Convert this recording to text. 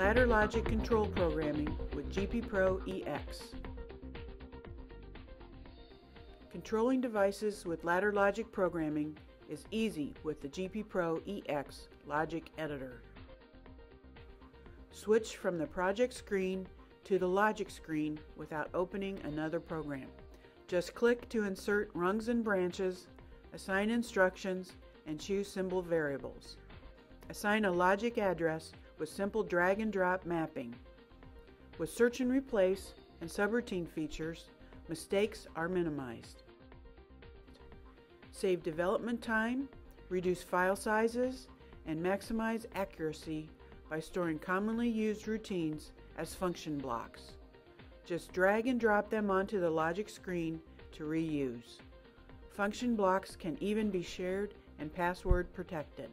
Ladder Logic Control Programming with GP Pro EX. Controlling devices with ladder logic programming is easy with the GP Pro EX Logic Editor. Switch from the project screen to the logic screen without opening another program. Just click to insert rungs and branches, assign instructions, and choose symbol variables. Assign a logic address with simple drag and drop mapping. With search and replace and subroutine features, mistakes are minimized. Save development time, reduce file sizes, and maximize accuracy by storing commonly used routines as function blocks. Just drag and drop them onto the logic screen to reuse. Function blocks can even be shared and password protected.